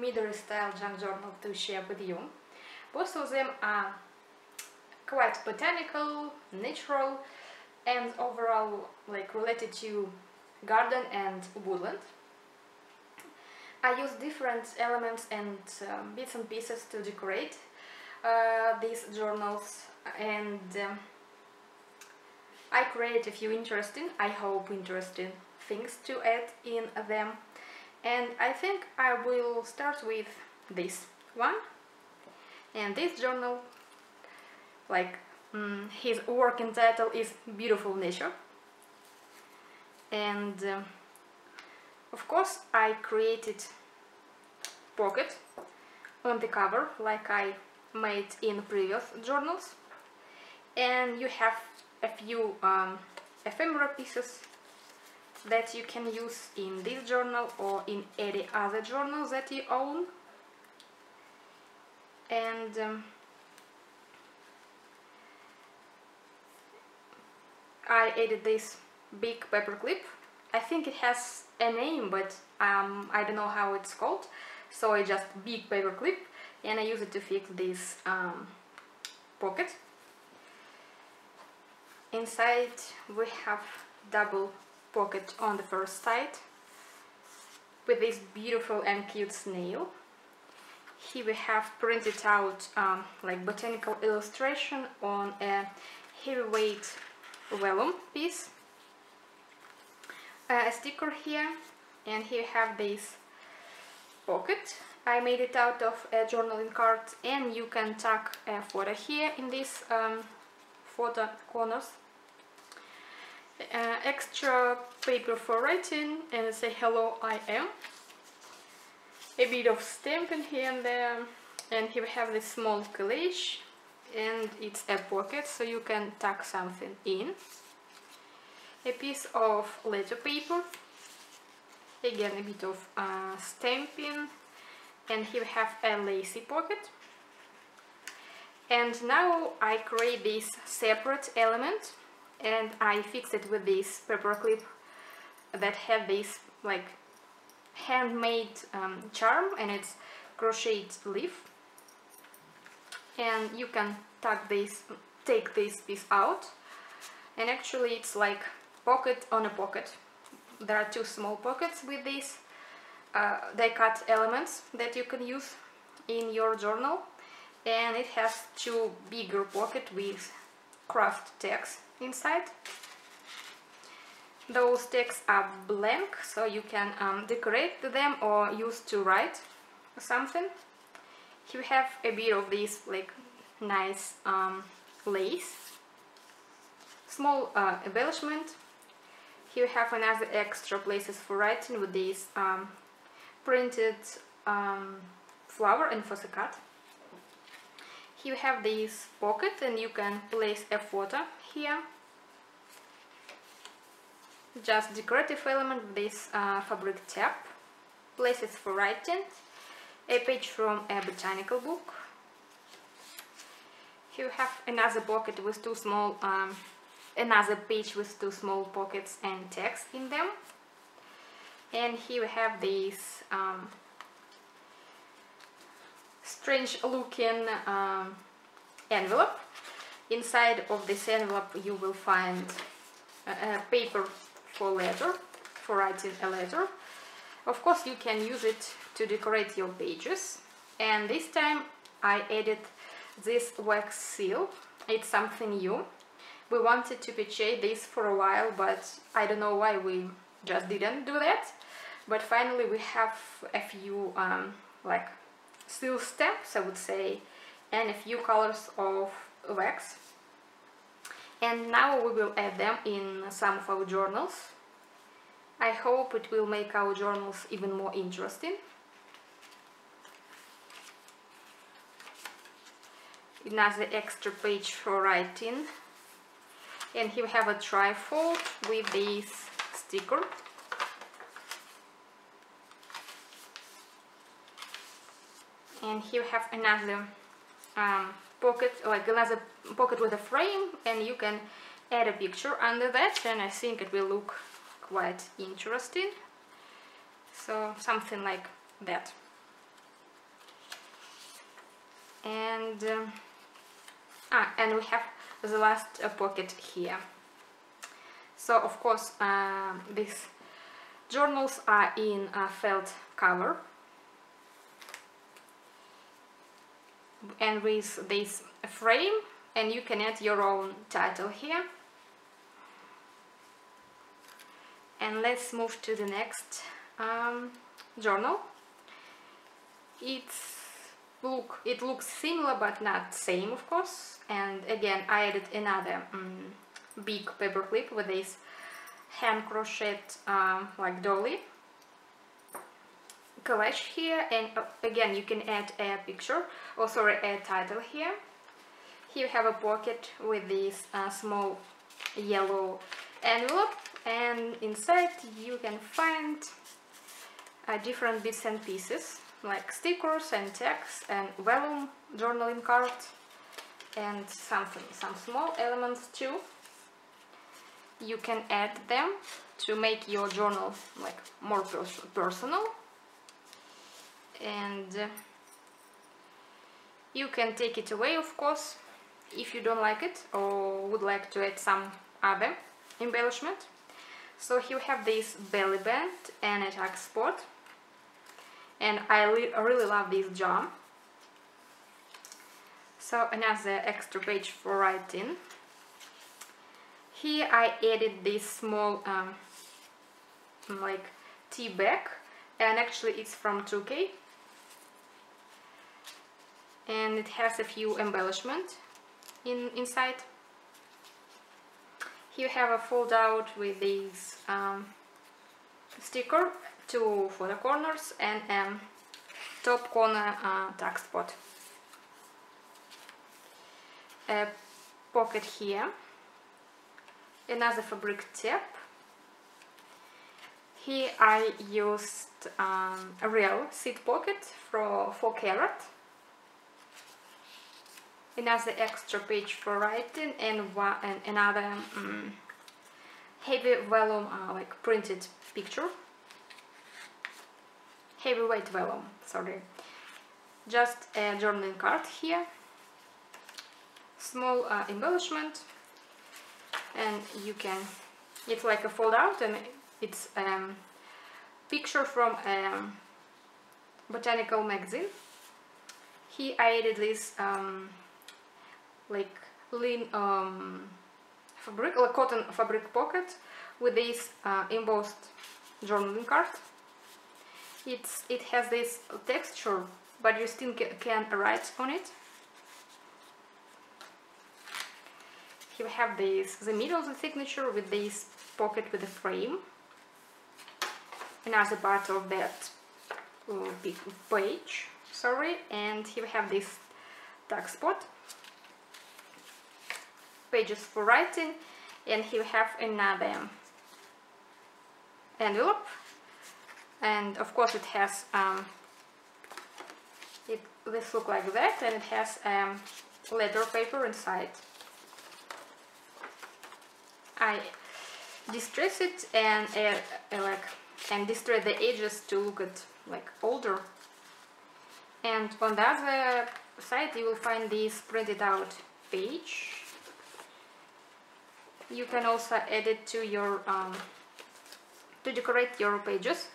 Midori style junk journal to share with you. Both of them are quite botanical, natural and overall like related to garden and woodland. I use different elements and um, bits and pieces to decorate uh, these journals and um, I create a few interesting, I hope interesting things to add in them and I think I will start with this one. And this journal like um, his working title is Beautiful Nature. And uh, of course I created pocket on the cover like I made in previous journals. And you have a few um, ephemera pieces that you can use in this journal or in any other journal that you own. And um, I added this big paper clip I think it has a name but um, I don't know how it's called. So I just big paper clip and I use it to fix this um, pocket. Inside we have double pocket on the first side with this beautiful and cute snail. Here we have printed out um, like botanical illustration on a heavyweight vellum piece. A sticker here and here have this pocket. I made it out of a journaling card and you can tuck a photo here in this um, photo corners uh, extra paper for writing and say hello I am. A bit of stamping here and there. And here we have this small collage and it's a pocket so you can tuck something in. A piece of letter paper. Again a bit of uh, stamping. And here we have a lacy pocket. And now I create this separate element and I fix it with this paper clip that have this like handmade um, charm and it's crocheted leaf. And you can tuck this take this piece out. And actually it's like pocket on a pocket. There are two small pockets with these uh, die cut elements that you can use in your journal. And it has two bigger pocket with craft tags inside. Those tags are blank, so you can um, decorate them or use to write something. We have a bit of this like nice um, lace, small uh, embellishment. Here we have another extra places for writing with this um, printed um, flower and for the cut. We have this pocket and you can place a photo here. Just decorative element this uh, fabric tap places for writing. A page from a botanical book. Here have another pocket with two small um, another page with two small pockets and text in them. And here we have this um, strange looking um, envelope. Inside of this envelope you will find a, a paper for letter for writing a letter. Of course you can use it to decorate your pages. And this time I added this wax seal. It's something new. We wanted to purchase this for a while but I don't know why we just didn't do that. But finally we have a few um, like seal stamps I would say and a few colors of wax and now we will add them in some of our journals. I hope it will make our journals even more interesting. Another extra page for writing and here we have a trifold with this sticker and here have another um, pocket like another pocket with a frame and you can add a picture under that and I think it will look quite interesting. So something like that. And um, ah, and we have the last uh, pocket here. So of course um, these journals are in a felt cover and with this frame and you can add your own title here. And let's move to the next um, journal. It's look it looks similar but not same of course. And again I added another um, big paper clip with this hand crochet um, like dolly collage here and uh, again you can add a picture or sorry a title here. Here you have a pocket with this uh, small yellow envelope and inside you can find uh, different bits and pieces like stickers and tags and vellum journaling cards and something some small elements too. You can add them to make your journal like more pers personal and you can take it away of course if you don't like it or would like to add some other embellishment. So here we have this belly band and a tag spot. And I really love this jar so another extra page for writing. Here I added this small um, like tea bag and actually it's from 2K and it has a few embellishment in inside. Here you have a fold out with this um, sticker two for the corners and a top corner uh, tag spot. A pocket here another fabric tip. Here I used um, a real seed pocket for 4 carrot another extra page for writing and, one, and another um, heavy vellum uh, like printed picture. Heavyweight vellum sorry. Just a journaling card here. Small uh, embellishment. And you can it's like a fold out and it's a um, picture from a um, botanical magazine. Here I added this um, like lean um, fabric, like cotton fabric pocket with this uh, embossed journaling card. It's it has this texture, but you still can write on it. Here we have this the middle of the signature with this pocket with a frame. Another part of that uh, big page, sorry, and here we have this tag spot pages for writing and here we have another envelope. And of course it has um, it this look like that and it has um, leather paper inside. I distress it and uh, uh, like and distress the edges to look at like older. And on the other side you will find this printed out page you can also add it to your um, to decorate your pages.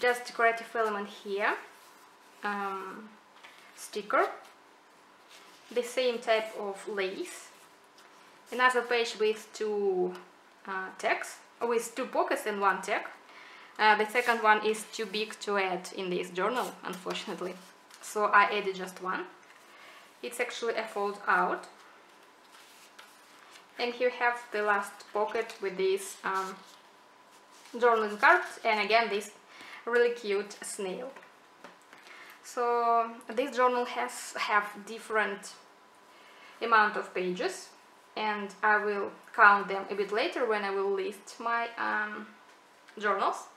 Just decorative element here um, sticker. The same type of lace. Another page with two uh, tags with two pockets and one tag. Uh, the second one is too big to add in this journal unfortunately. So I added just one it's actually a fold out. And here have the last pocket with this um, journaling card and again this really cute snail. So this journal has have different amount of pages and I will count them a bit later when I will list my um, journals.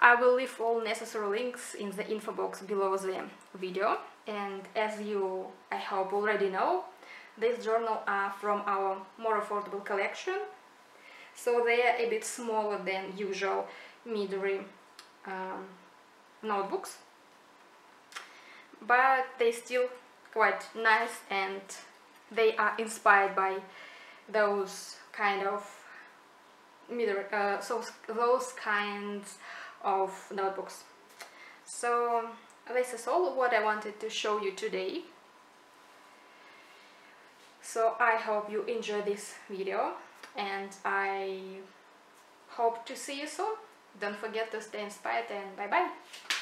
I will leave all necessary links in the info box below the video and as you I hope already know these journal are from our more affordable collection. So they are a bit smaller than usual Midori um, notebooks. But they still quite nice and they are inspired by those kind of uh, so those kinds of notebooks. So this is all what I wanted to show you today. So I hope you enjoy this video and I hope to see you soon. Don't forget to stay inspired and bye bye